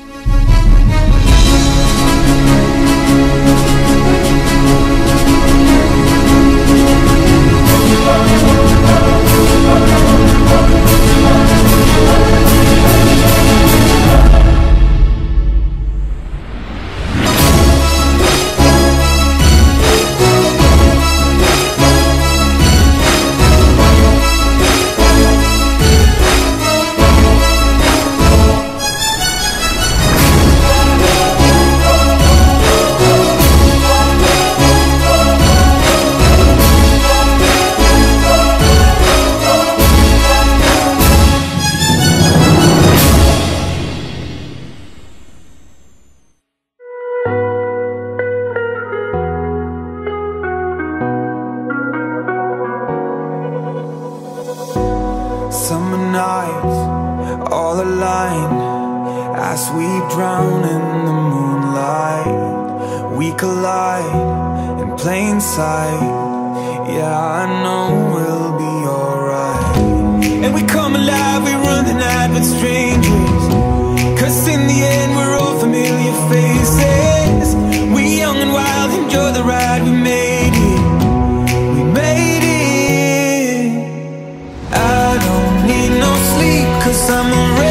Summer all aligned As we drown in the moonlight We collide in plain sight. Yeah, I know we'll be alright. And we come alive, we run the night with strangers. Cause in the end we're all familiar faces. We young and wild, enjoy the ride, we made cause I'm already